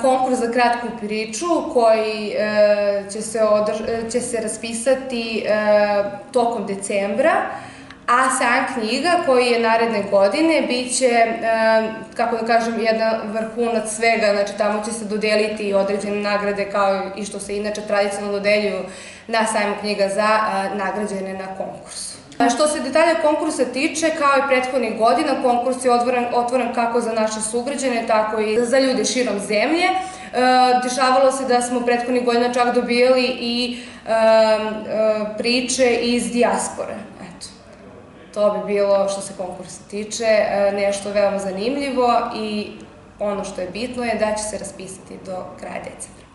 Konkurs za kratku priču koji e, će, se održ, e, će se raspisati e, tokom decembra, a sam knjiga koji je naredne godine biće, e, kako da kažem, jedan vrhunac svega, znači tamo će se dodeliti određene nagrade kao i što se inače tradicionalno dodeljuju na sajmu knjiga za e, nagrađene na konkursu. Što se detalja konkursa tiče, kao i prethodnih godina, konkurs je otvoren, otvoren kako za naše sugrađane, tako i za ljude širom zemlje. E, dešavalo se da smo prethodnih godina čak dobijali i e, e, priče iz dijaspore. Eto, to bi bilo što se konkursa tiče, nešto veoma zanimljivo i ono što je bitno je da će se raspisati do kraja decembra.